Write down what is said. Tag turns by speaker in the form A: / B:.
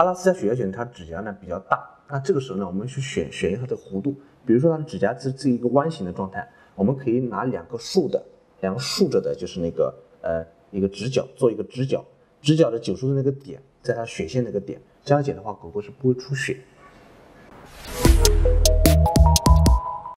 A: 阿拉斯加雪橇犬它指甲呢比较大，那这个时候呢，我们去选选一它的弧度，比如说它的指甲是这一个弯形的状态，我们可以拿两个竖的，两个竖着的，就是那个呃一个直角做一个直角，直角的九十度那个点在它血线那个点，这样剪的话狗狗是不会出血。